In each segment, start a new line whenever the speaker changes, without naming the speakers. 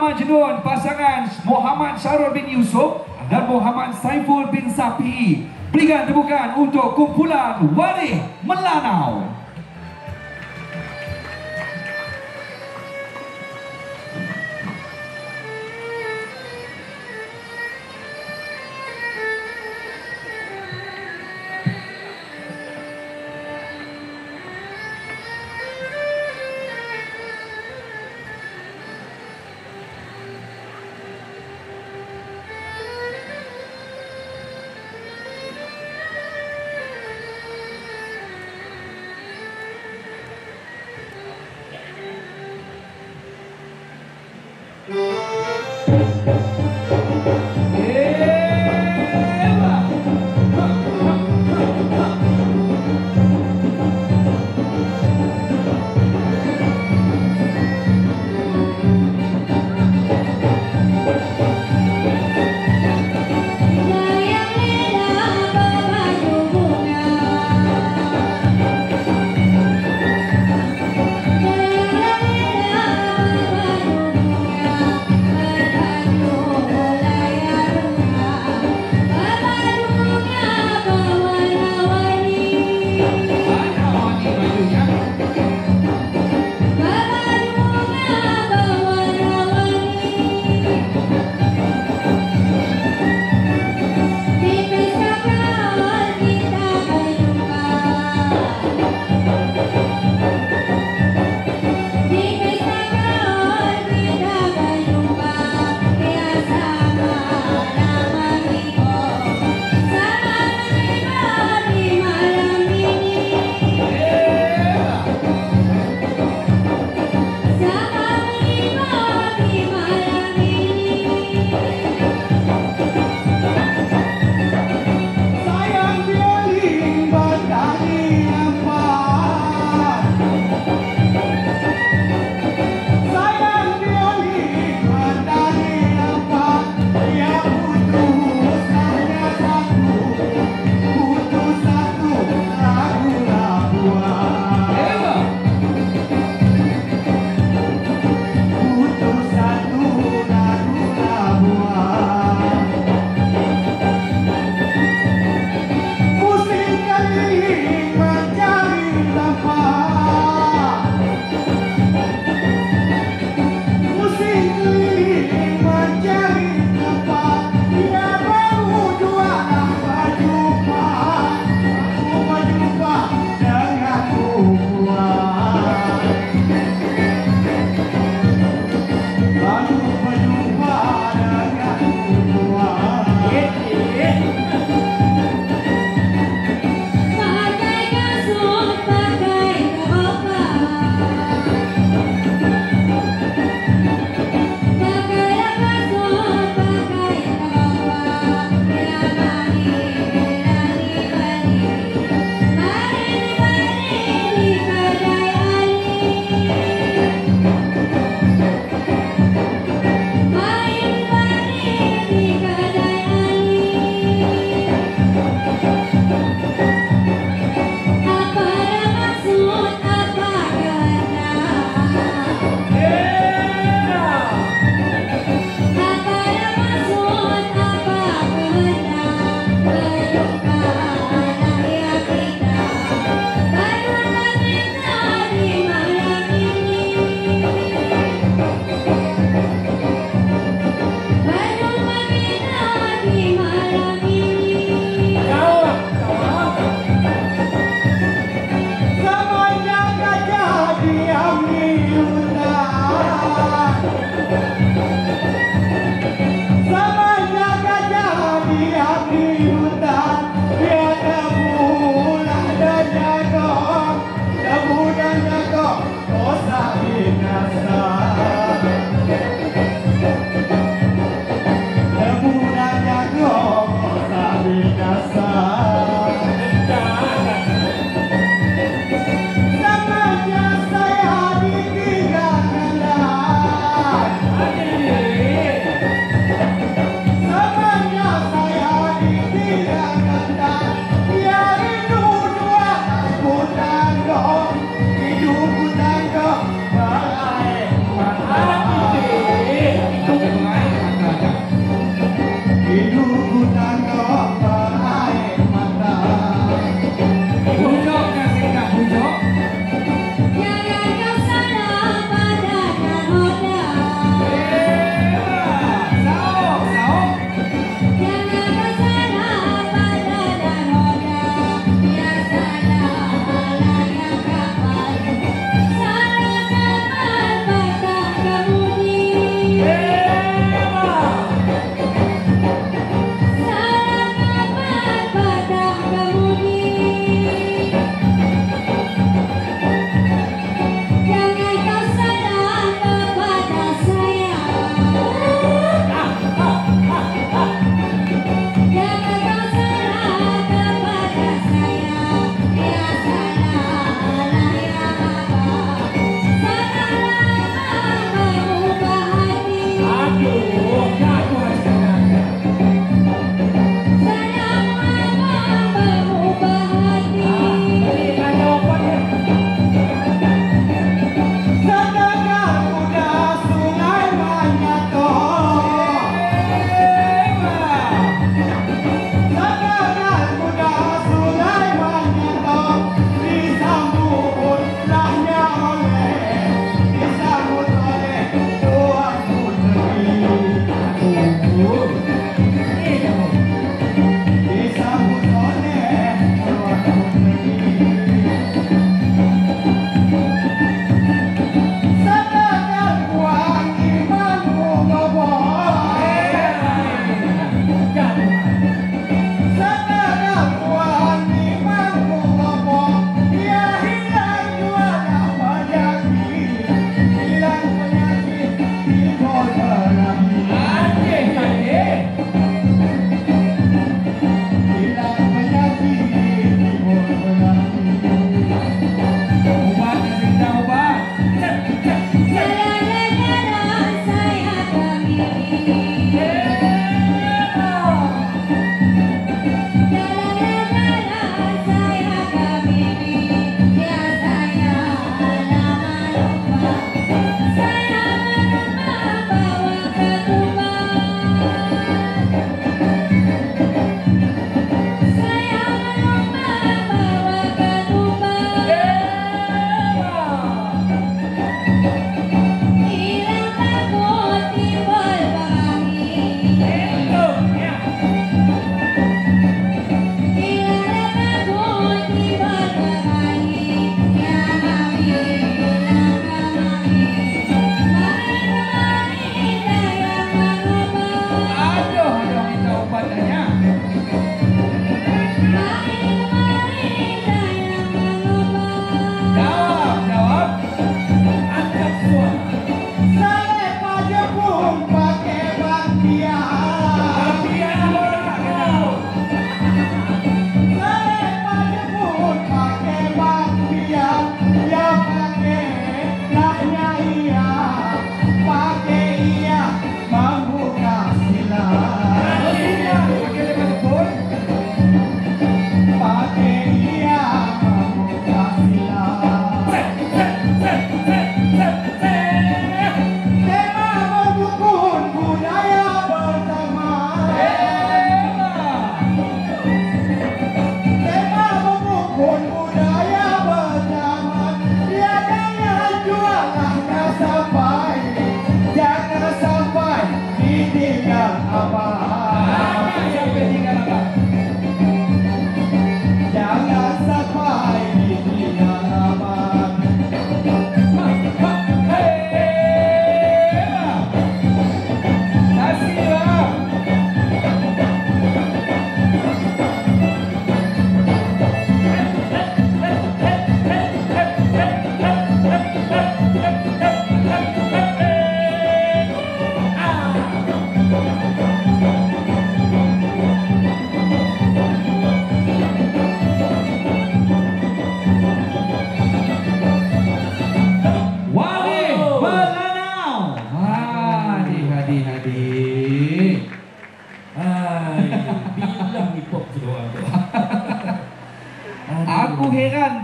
Majnun pasangan Muhammad Syarul bin Yusuf dan Muhammad Saiful bin Sapi. Berikan tepukan untuk kumpulan Warih Melanau.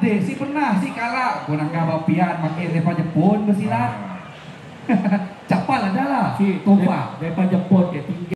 Ada, si pernah, si kalah. Kau nak gambar pian, makin daripada Jepun bersilat. Capal ada lah.
Si
Topa.
Jepun